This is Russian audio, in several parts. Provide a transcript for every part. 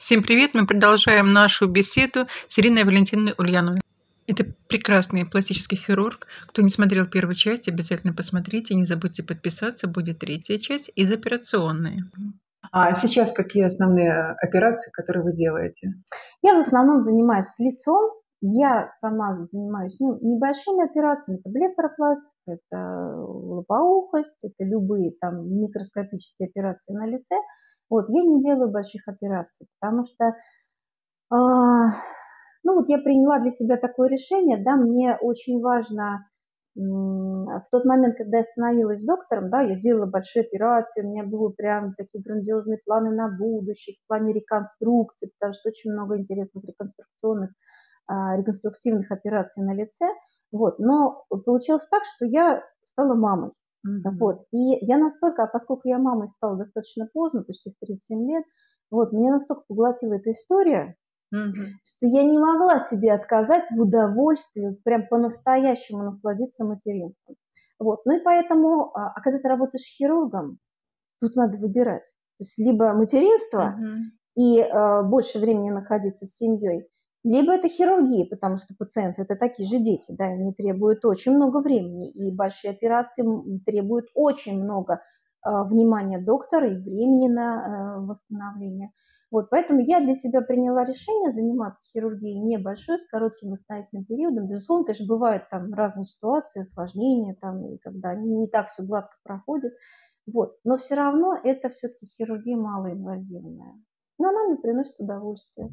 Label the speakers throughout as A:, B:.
A: Всем привет! Мы продолжаем нашу беседу с Ириной Валентиновной Ульяновной. Это прекрасный пластический хирург. Кто не смотрел первую часть, обязательно посмотрите. Не забудьте подписаться, будет третья часть из операционной.
B: А сейчас какие основные операции, которые вы делаете?
C: Я в основном занимаюсь с лицом. Я сама занимаюсь ну, небольшими операциями. Это блефаропластика, это лопоухость, это любые там микроскопические операции на лице – вот, я не делаю больших операций, потому что, э, ну вот я приняла для себя такое решение, да, мне очень важно в тот момент, когда я становилась доктором, да, я делала большие операции, у меня были прям такие грандиозные планы на будущее, в плане реконструкции, потому что очень много интересных реконструкционных, э, реконструктивных операций на лице, вот, но получилось так, что я стала мамой. Mm-hmm. Вот. И я настолько, а поскольку я мамой стала достаточно поздно, почти в 37 лет, вот, меня настолько поглотила эта история, mm-hmm. что я не могла себе отказать в удовольствии, прям по-настоящему насладиться материнством. Вот. Ну и поэтому, а, а когда ты работаешь хирургом, тут надо выбирать. То есть либо материнство mm-hmm. и э, больше времени находиться с семьей, либо это хирургия, потому что пациенты это такие же дети, да, они требуют очень много времени, и большие операции требуют очень много э, внимания доктора и времени на э, восстановление. Вот, поэтому я для себя приняла решение заниматься хирургией небольшой, с коротким восстановительным периодом. Безусловно, конечно, бывают там разные ситуации, осложнения, там, и когда не так все гладко проходит. Вот. Но все равно это все-таки хирургия малоинвазивная. Но она мне приносит удовольствие.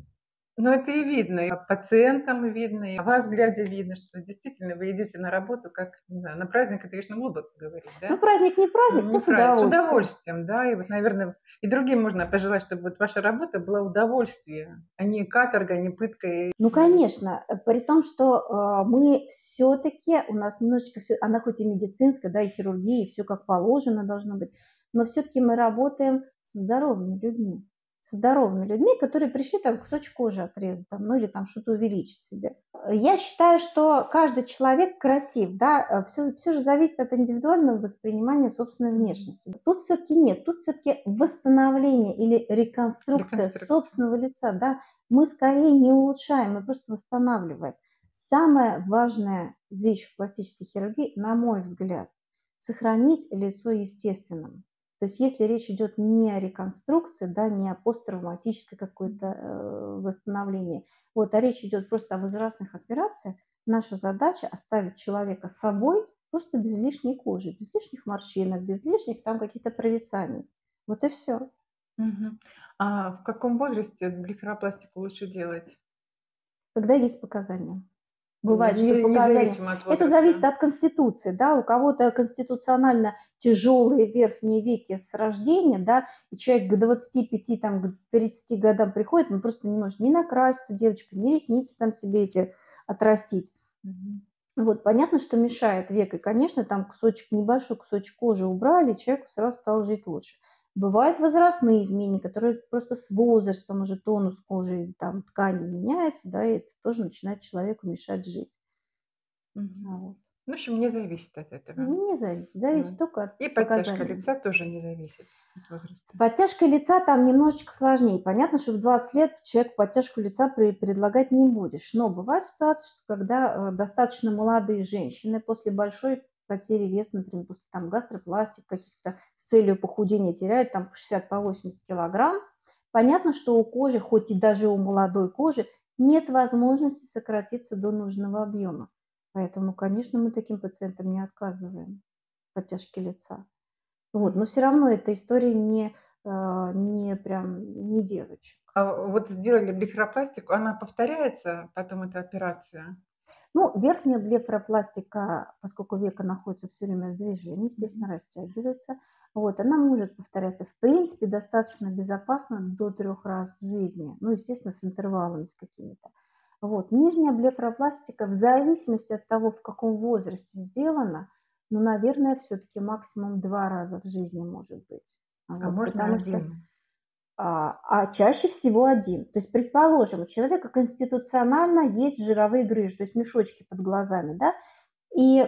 B: Ну, это и видно, и пациентам видно, и вас глядя видно, что действительно вы идете на работу, как, не знаю, на праздник, это, конечно, глупо говорить, да?
C: Ну, праздник не праздник, ну,
B: не но с удовольствием. С удовольствием, да, и вот, наверное, и другим можно пожелать, чтобы вот ваша работа была удовольствие, а не каторга, а не пытка.
C: Ну, конечно, при том, что э, мы все-таки, у нас немножечко все, она хоть и медицинская, да, и хирургия, и все как положено должно быть, но все-таки мы работаем со здоровыми людьми со здоровыми людьми, которые пришли там кусочек кожи отрезать, там, ну или там что-то увеличить себе. Я считаю, что каждый человек красив, да, все, все же зависит от индивидуального воспринимания собственной внешности. Тут все-таки нет, тут все-таки восстановление или реконструкция, реконструкция собственного лица, да, мы скорее не улучшаем, мы просто восстанавливаем. Самая важная вещь в пластической хирургии, на мой взгляд, сохранить лицо естественным. То есть если речь идет не о реконструкции, да, не о посттравматической какой-то э, восстановлении, вот, а речь идет просто о возрастных операциях, наша задача оставить человека собой просто без лишней кожи, без лишних морщинок, без лишних там каких-то провисаний. Вот и все.
B: Угу. А в каком возрасте блефаропластику лучше делать?
C: Когда есть показания. Бывает, не, что показания... Это зависит от конституции, да, у кого-то конституционально тяжелые верхние веки с рождения, да, и человек к 25, там, к 30 годам приходит, он просто не может ни накраситься, девочка, ни ресницы там себе эти отрастить. Угу. Вот, понятно, что мешает век, и, конечно, там кусочек, небольшой кусочек кожи убрали, человеку сразу стало жить лучше. Бывают возрастные изменения, которые просто с возрастом уже тонус кожи или там ткани меняется, да, и это тоже начинает человеку мешать жить.
B: Угу. вот. Ну, в общем, не зависит от этого.
C: Не зависит, зависит да. только от
B: И подтяжка показаний. лица тоже не зависит от возраста.
C: С подтяжкой лица там немножечко сложнее. Понятно, что в 20 лет человек подтяжку лица при, предлагать не будешь. Но бывает ситуация, что когда э, достаточно молодые женщины после большой потери веса, например, после там гастропластик каких-то с целью похудения теряют там по 60 по 80 килограмм. Понятно, что у кожи, хоть и даже у молодой кожи, нет возможности сократиться до нужного объема. Поэтому, конечно, мы таким пациентам не отказываем подтяжки лица. Вот, но все равно эта история не, а, не прям не девочек.
B: А вот сделали блефаропластику, она повторяется потом эта операция?
C: Ну, верхняя блефаропластика, поскольку века находится все время в движении, естественно, растягивается. Вот, она может повторяться, в принципе, достаточно безопасно до трех раз в жизни. Ну, естественно, с интервалами с какими-то. Вот, нижняя блефаропластика, в зависимости от того, в каком возрасте сделана, ну, наверное, все-таки максимум два раза в жизни может быть.
B: А вот, можно потому один? Что,
C: а, а чаще всего один. То есть, предположим, у человека конституционально есть жировые грыжи, то есть мешочки под глазами, да, и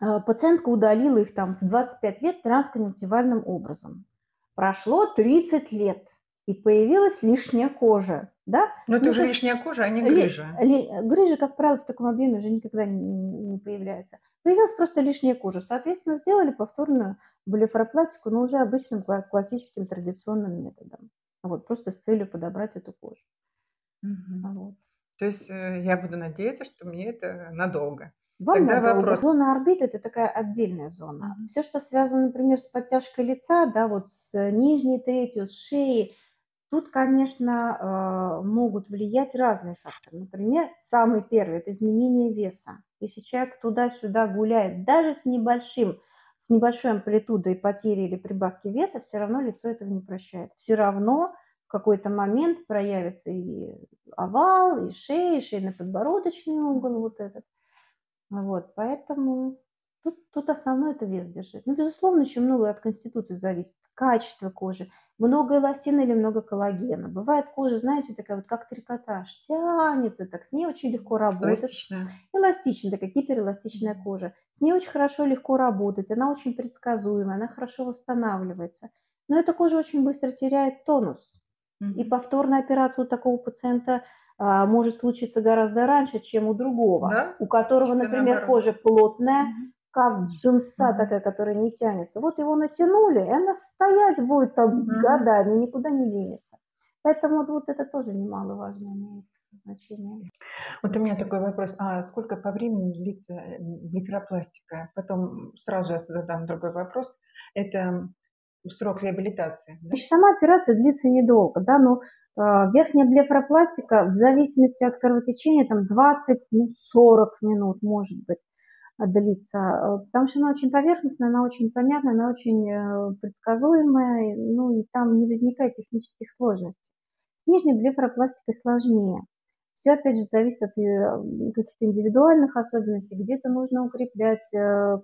C: а, пациентка удалила их там в 25 лет трансконъюнктивальным образом. Прошло 30 лет, и появилась лишняя кожа, да?
B: Но это
C: Ну,
B: уже
C: есть
B: лишняя кожа, а не
C: ли-
B: грыжа.
C: ли- грыжа, как правило, в таком объеме уже никогда не, не появляется. Появилась просто лишняя кожа. Соответственно, сделали повторную блефаропластику, но уже обычным кла- классическим традиционным методом. Вот, просто с целью подобрать эту кожу.
B: Мгм.
C: Вот.
B: То есть э, я буду надеяться, что мне это надолго.
C: Вам
B: Тогда
C: надолго.
B: вопрос.
C: Зона орбиты– это такая отдельная зона. Все, что связано, например, с подтяжкой лица, да, вот с нижней третью, с шеей, тут, конечно, э, могут влиять разные факторы. Например, самый первый– это изменение веса. Если человек туда-сюда гуляет, даже с небольшим, с небольшой амплитудой потери или прибавки веса, все равно лицо этого не прощает. Все равно в какой-то момент проявится и овал, и шея, и шейно-подбородочный угол вот этот. Вот, поэтому тут, тут основное это вес держит. Ну, безусловно, еще многое от конституции зависит. Качество кожи. Много эластина или много коллагена. Бывает кожа, знаете, такая вот как трикотаж. Тянется так, с ней очень легко работать.
B: Эластичная.
C: Эластичная, такая гиперэластичная кожа. С ней очень хорошо легко работать. Она очень предсказуемая, она хорошо восстанавливается. Но эта кожа очень быстро теряет тонус. И повторная операция у такого пациента а, может случиться гораздо раньше, чем у другого,
B: Да?
C: у которого,
B: Что
C: например,
B: наоборот.
C: кожа плотная. Как джинса такая, которая не тянется. Вот его натянули, и она стоять будет там
B: Мгм.
C: годами, никуда не денется. Поэтому вот, вот это тоже немаловажно имеет значение.
B: Вот у меня такой вопрос. А сколько по времени длится э, блефаропластика? Потом сразу я задам другой вопрос. Это срок реабилитации. да?
C: Значит, сама операция длится недолго, да, но э, верхняя блефаропластика в зависимости от кровотечения там 20, ну, 40 минут может быть э, длится, э, потому что она очень поверхностная, она очень понятная, она очень э, предсказуемая, ну и там не возникает технических сложностей. С нижней блефаропластикой сложнее. Все, опять же, зависит от э, каких-то индивидуальных особенностей. Где-то нужно укреплять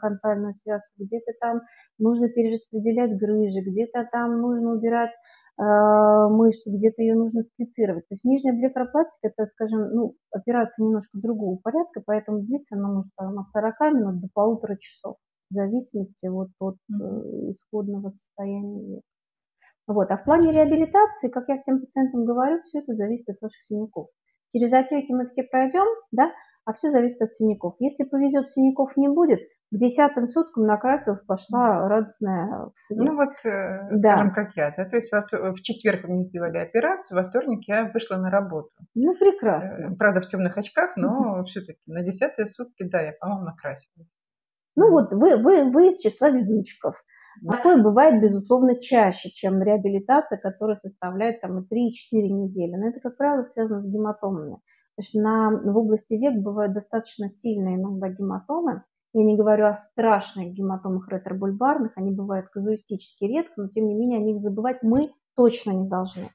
C: контальную связку, где-то там нужно перераспределять грыжи, где-то там нужно убирать мышцу, где-то ее нужно сплицировать. То есть нижняя блефаропластика, это, скажем, ну, операция немножко другого порядка, поэтому длится она может там, от 40 минут до полутора часов, в зависимости вот от э, исходного состояния. Вот. А в плане реабилитации, как я всем пациентам говорю, все это зависит от ваших синяков. Через отеки мы все пройдем, да, а все зависит от синяков. Если повезет, синяков не будет, к десятым суткам накрасилась, пошла радостная в свет.
B: Ну вот, э,
C: Да.
B: скажем, как я. Да? То есть в четверг мне сделали операцию, во вторник я вышла на работу.
C: Ну,
B: Э,
C: прекрасно.
B: Правда, в темных очках, но все-таки на десятые сутки, да, я, по-моему, накрасилась.
C: Ну вот вы, вы, вы из числа везунчиков. Такое бывает, безусловно, чаще, чем реабилитация, которая составляет там и 3-4 недели. Но это, как правило, связано с гематомами. Потому что на, в области век бывают достаточно сильные иногда гематомы. Я не говорю о страшных гематомах ретробульбарных, они бывают казуистически редко, но тем не менее о них забывать мы точно не должны.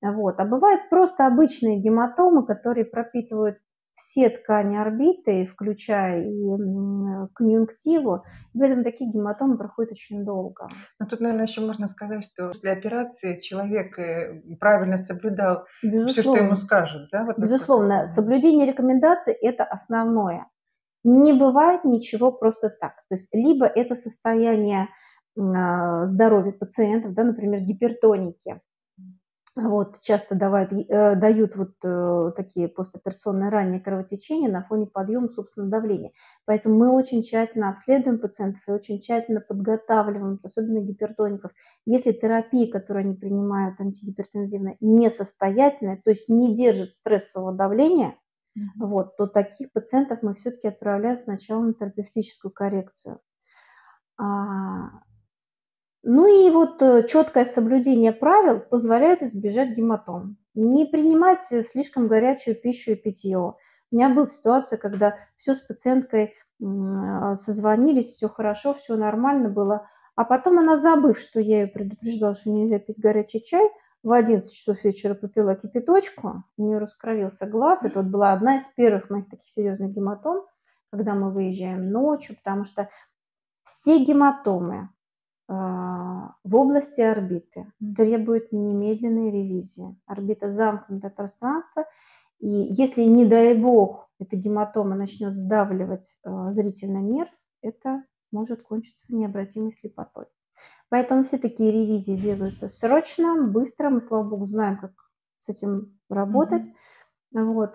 C: Вот. А бывают просто обычные гематомы, которые пропитывают все ткани орбиты, включая и конъюнктиву, и поэтому такие гематомы проходят очень долго.
B: Ну, тут, наверное, еще можно сказать, что после операции человек э, правильно соблюдал все, что ему
C: Безусловно,
B: скажут. Да? Вот
C: безусловно,
B: помню.
C: соблюдение рекомендаций – это основное. Не бывает ничего просто так. То есть либо это состояние а, здоровья пациентов, да, например, гипертоники, вот, часто давают, э, дают вот э, такие постоперационные ранние кровотечения на фоне подъема собственного давления. Поэтому мы очень тщательно обследуем пациентов и очень тщательно подготавливаем, особенно гипертоников. Если терапия, которую они принимают антигипертензивная, несостоятельная, то есть не держит стрессового давления,
B: Мгм.
C: вот, то таких пациентов мы все-таки отправляем сначала на терапевтическую коррекцию. А, ну и вот четкое соблюдение правил позволяет избежать гематом. Не принимать э, слишком горячую пищу и питье. У меня была ситуация, когда все с пациенткой а, созвонились, все хорошо, все нормально было. А потом она, забыв, что я ее предупреждала, что нельзя пить горячий чай, в 11 часов вечера попила кипяточку, у нее раскровился глаз. Это вот была одна из первых моих таких серьезных гематом, когда мы выезжаем ночью, потому что все гематомы а, в области орбиты требуют немедленной ревизии. Орбита замкнутое пространство, и если, не дай бог, эта гематома начнет сдавливать а, зрительный нерв, это может кончиться необратимой слепотой. Поэтому все такие ревизии делаются срочно, быстро. Мы, слава богу, знаем, как с этим работать. Mm-hmm. Вот.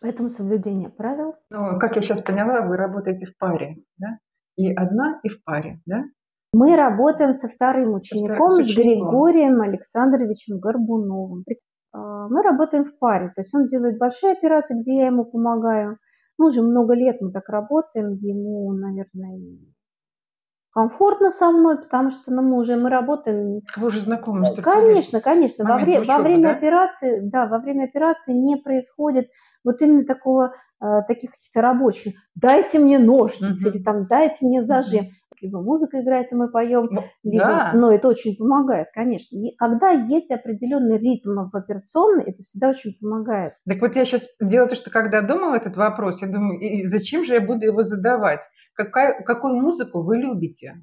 C: Поэтому соблюдение правил.
B: Ну, как я сейчас поняла, вы работаете в паре, да? И одна, и в паре, да?
C: Мы работаем со вторым учеником, с, с Григорием Александровичем Горбуновым. А, мы работаем в паре, то есть он делает большие операции, где я ему помогаю. Мы уже много лет мы так работаем, ему, наверное, комфортно со мной, потому что ну, мы уже мы работаем.
B: Вы уже знакомы с
C: Конечно, конечно. Во, вре- учебы, во время да? операции, да, во время операции не происходит вот именно такого, э, таких каких-то рабочих. Дайте мне ножницы угу. или там дайте мне зажим. Угу. Либо музыка играет, и мы поем, ну, либо, да. но это очень помогает, конечно. И когда есть определенный ритм в операционной, это всегда очень помогает.
B: Так вот я сейчас дело то, что когда думала этот вопрос, я думаю, и зачем же я буду его задавать? Какая, какую музыку вы любите.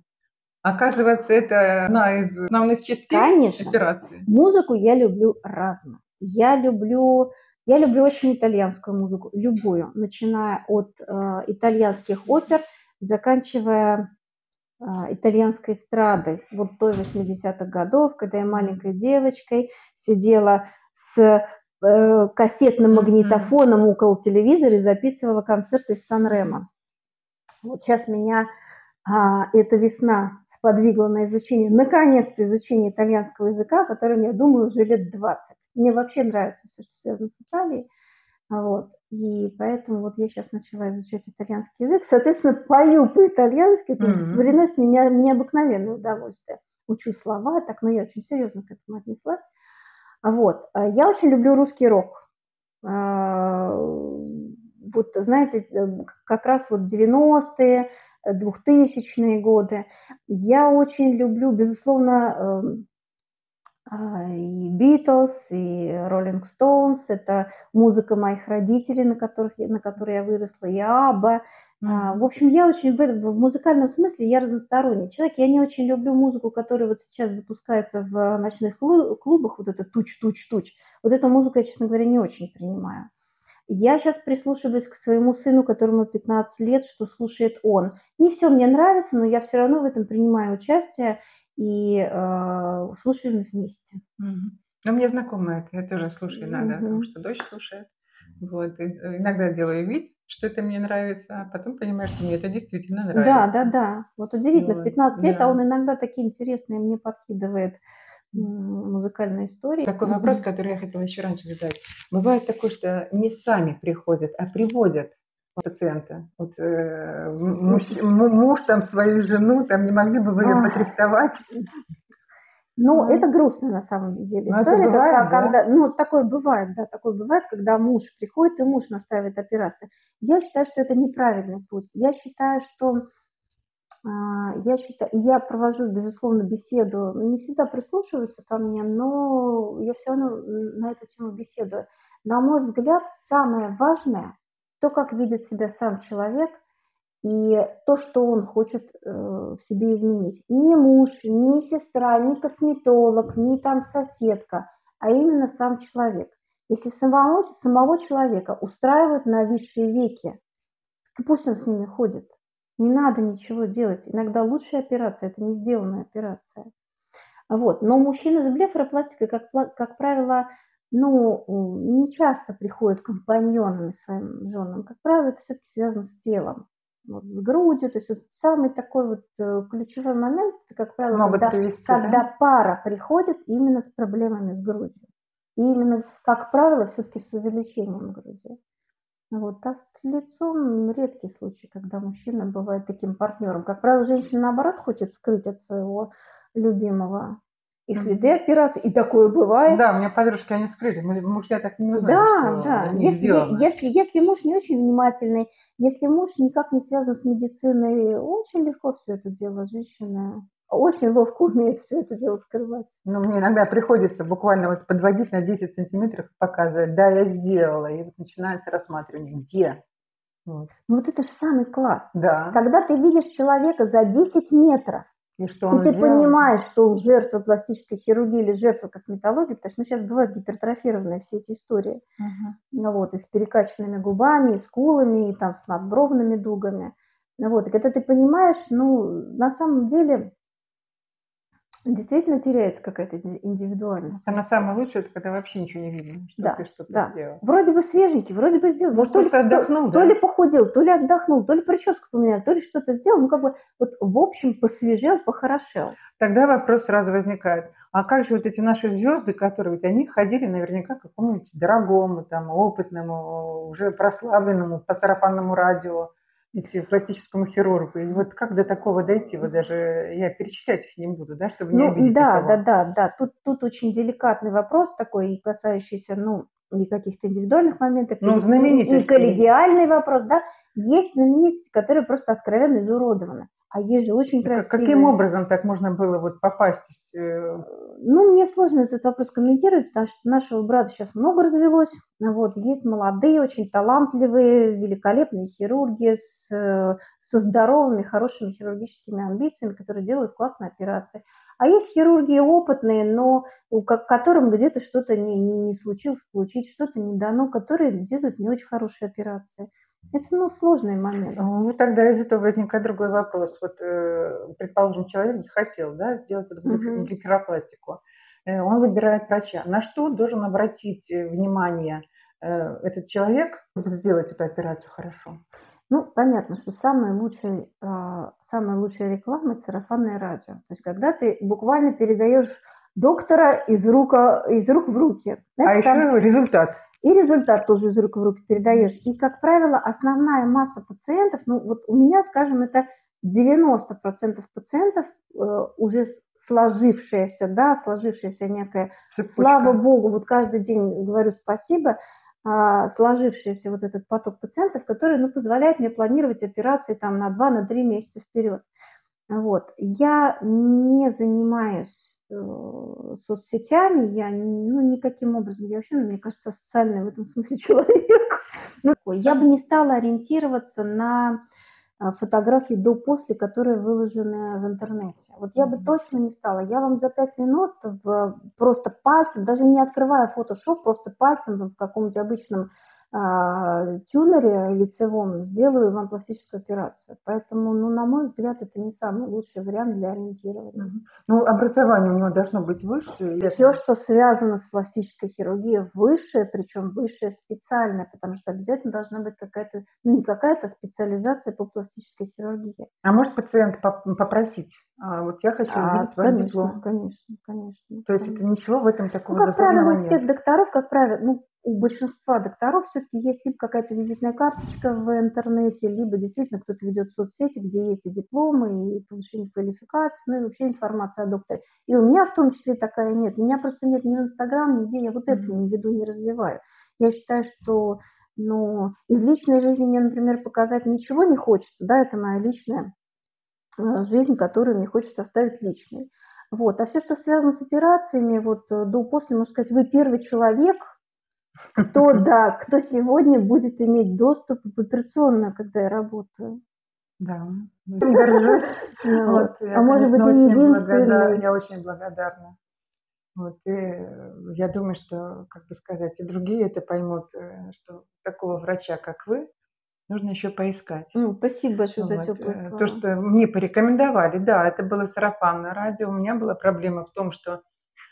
B: Оказывается, это одна из основных частей
C: Конечно.
B: операции.
C: Музыку я люблю разно. Я люблю, я люблю очень итальянскую музыку, любую, начиная от э, итальянских опер, заканчивая э, итальянской эстрадой, вот той 80-х годов, когда я маленькой девочкой сидела с э, кассетным магнитофоном mm-hmm. около телевизора и записывала концерты из Сан-Ремо. Вот сейчас меня а, эта весна сподвигла на изучение, наконец-то изучение итальянского языка, которым я думаю уже лет 20. Мне вообще нравится все, что связано с Италией. Вот. И поэтому вот я сейчас начала изучать итальянский язык. Соответственно, пою по-итальянски, это mm-hmm. приносит меня необыкновенное удовольствие. Учу слова, так, но я очень серьезно к этому отнеслась. Вот. А я очень люблю русский рок. Вот, знаете, э, как раз вот 90-е, 2000-е годы. Я очень люблю, безусловно, эм, а, и Beatles, и Rolling Stones. Это музыка моих родителей, на, которых, на которой я выросла, и Аба. В общем, я очень в, в музыкальном смысле я разносторонний человек. Я не очень люблю музыку, которая вот сейчас запускается в ночных клубах, вот это туч-туч-туч. Вот эту музыку я, честно говоря, не очень принимаю. Я сейчас прислушиваюсь к своему сыну, которому 15 лет, что слушает он. Не все мне нравится, но я все равно в этом принимаю участие и э, слушаем вместе.
B: Угу. Ну, мне знакомо это, я тоже слушаю иногда, угу. потому что дочь слушает. Вот. И э, иногда делаю вид, что это мне нравится, а потом понимаю, что мне это действительно нравится.
C: Да, да, да. Вот удивительно, вот. 15 лет, да. а он иногда такие интересные мне подкидывает музыкальной истории.
B: Такой вопрос, который я хотела еще раньше задать. Бывает такое, что не сами приходят, а приводят пациента. Вот, э, муж, муж там свою жену, там не могли бы вы ее потрактовать?
C: Ну, это грустно на самом деле. Но ну, История, бывает, когда, да? когда, ну, такое бывает, да, такое бывает, когда муж приходит и муж настаивает операцию. Я считаю, что это неправильный путь. Я считаю, что я считаю, я провожу, безусловно, беседу, не всегда прислушиваются ко мне, но я все равно на эту тему беседую. На мой взгляд, самое важное – то, как видит себя сам человек и то, что он хочет э, в себе изменить. Не муж, не сестра, не косметолог, не там соседка, а именно сам человек. Если самого, самого человека устраивают на высшие веки, пусть он с ними ходит. Не надо ничего делать. Иногда лучшая операция – это не сделанная операция. Вот. Но мужчины с блефаропластикой, как, как правило, ну, не часто приходят компаньонами своим женам. Как правило, это все-таки связано с телом, вот, с грудью. То есть вот самый такой вот э, ключевой момент, как правило, когда, привести, когда да? пара приходит именно с проблемами с грудью. И именно, как правило, все-таки с увеличением груди. Вот. А с лицом редкий случай, когда мужчина бывает таким партнером. Как правило, женщина наоборот хочет скрыть от своего любимого и следы операции, и такое бывает.
B: Да, у меня подружки, они скрыли, мужья так не
C: узнали, Да, да, если, если, если муж не очень внимательный, если муж никак не связан с медициной, очень легко все это дело женщина очень ловко умеет все это дело скрывать.
B: Ну, мне иногда приходится буквально вот подводить на 10 сантиметров, показывать, да, я сделала, и вот начинается рассматривание, где.
C: Вот. Ну вот это же самый класс.
B: Да.
C: Когда ты видишь человека за 10 метров, и, что он и ты делал? понимаешь, что он жертва пластической хирургии или жертва косметологии, потому что ну, сейчас бывают гипертрофированные все эти истории. Uh-huh. Ну, вот, и с перекачанными губами, и скулами, и там с надбровными дугами. Ну, вот, и когда ты понимаешь, ну, на самом деле Действительно теряется какая-то индивидуальность.
B: Самое самое лучшее, это когда вообще ничего не видно, что
C: Да,
B: ты что-то
C: да.
B: сделал.
C: Вроде бы свеженький, вроде бы сделал.
B: Может,
C: то ли,
B: просто
C: то-
B: отдохнул,
C: то
B: да?
C: ли похудел, то ли отдохнул, то ли прическу поменял, то ли что-то сделал. Ну, как бы, вот в общем, посвежел, похорошел.
B: Тогда вопрос сразу возникает. А как же вот эти наши звезды, которые ведь они ходили наверняка к какому-нибудь дорогому, там, опытному, уже прославленному по сарафанному радио, идти пластическому хирургу. И вот как до такого дойти? Вот даже я перечислять их не буду, да, чтобы не
C: Ну,
B: обидеть
C: да,
B: никого.
C: да, да, да. Тут, тут очень деликатный вопрос такой, касающийся, ну, и каких-то индивидуальных моментов,
B: Ну,
C: и- и коллегиальный вопрос, да. Есть знаменитости, которые просто откровенно изуродованы. А есть же очень красивые.
B: Каким образом так можно было вот попасть? э,
C: Ну, мне сложно этот вопрос комментировать, потому что нашего брата сейчас много развелось. Вот, есть молодые, очень талантливые, великолепные хирурги с, э, со здоровыми, хорошими хирургическими амбициями, которые делают классные операции. А есть хирурги опытные, но у ко- которым где-то что-то не, не, не случилось получить, что-то не дано, которые делают не очень хорошие операции. Это, ну, сложный момент.
B: Ну, тогда из этого возникает другой вопрос. Вот, э, предположим, человек захотел да, сделать эту
C: Мгм.
B: блефаропластику. Э, Он выбирает врача. На что должен обратить э, внимание э, этот человек, чтобы сделать эту операцию хорошо?
C: Ну, понятно, что самая лучшая, а, самая лучшая реклама– это сарафанное радио. То есть, когда ты буквально передаешь доктора из, рука, из рук в руки.
B: А
C: Это сам-
B: еще результат.
C: И результат тоже из рук в руки передаешь. И, как правило, основная масса пациентов, ну вот у меня, скажем, это 90% пациентов э, уже сложившаяся, да, сложившаяся некая
B: цепочка.
C: Слава Богу, вот каждый день говорю спасибо, а, сложившийся вот этот поток пациентов, который ну, позволяет мне планировать операции там на 2-3 месяца вперед. Вот. Я не занимаюсь э, соцсетями, я ну, никаким образом, я вообще, ну, мне кажется, социальный в этом смысле человек. Ну, я бы не стала ориентироваться на а, фотографии до-после, которые выложены в интернете. Вот я бы точно не стала. Я вам за пять минут в, просто пальцем, даже не открывая Photoshop, просто пальцем в каком-нибудь обычном тюнере лицевом сделаю вам пластическую операцию. Поэтому, ну, на мой взгляд, это не самый лучший вариант для ориентирования.
B: Ну, образование у него должно быть выше.
C: Все, что связано с пластической хирургией, высшее, причем высшее специальное, потому что обязательно должна быть какая-то, ну не какая-то специализация по пластической хирургии.
B: А может пациент поп- попросить? А, вот я хочу
C: А,
B: увидеть ваш
C: конечно,
B: диплом.
C: конечно, конечно.
B: То есть это
C: конечно.
B: ничего в этом
C: Ну,
B: такого
C: как правило, у всех
B: нет.
C: докторов, как правило, ну, у большинства докторов все-таки есть либо какая-то визитная карточка в интернете, либо действительно кто-то ведет соцсети, где есть и дипломы, и повышение квалификации, ну и вообще информация о докторе. И у меня в том числе такая нет. У меня просто нет ни в Инстаграм, нигде я вот это не веду, не развиваю. Я считаю, что ну, из личной жизни мне, например, показать ничего не хочется, да, это моя личная э, жизнь, которую мне хочется оставить личной. Вот. А все, что связано с операциями, вот э, до-после, можно сказать, вы первый человек, кто, да, кто сегодня будет иметь доступ в операционную, когда я работаю.
B: Да, горжусь.
C: Ну,
B: Вот,
C: а может быть, и не единственный.
B: Я очень благодарна. Вот, и э, я думаю, что, как бы сказать, и другие это поймут, э, что такого врача, как вы, нужно еще поискать.
C: Ну, спасибо большое за
B: Вот,
C: теплые
B: э,
C: слова.
B: То, что мне порекомендовали, да, это было сарафанное радио. У меня была проблема в том, что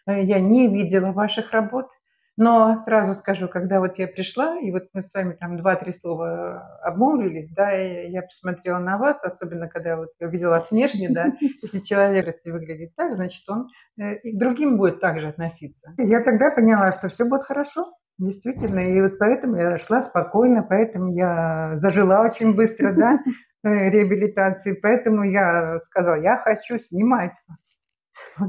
B: я не видела ваших работ. Но сразу скажу, когда вот я пришла, и вот мы с вами там два-три слова обмолвились, да, и я посмотрела на вас, особенно когда вот я увидела вас внешне, да, если человек если выглядит так, значит, он э, и к другим будет также относиться. Я тогда поняла, что все будет хорошо, действительно, и вот поэтому я шла спокойно, поэтому я зажила очень быстро, да, э, реабилитации, поэтому я сказала, я хочу снимать.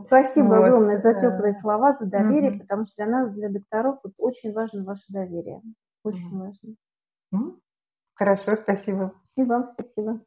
C: Спасибо
B: Вот,
C: огромное за
B: э,
C: теплые слова, за доверие,
B: мгм.
C: потому что для нас, для докторов, вот очень важно ваше доверие. Очень
B: Мгм.
C: важно.
B: Хорошо, спасибо.
C: И вам спасибо.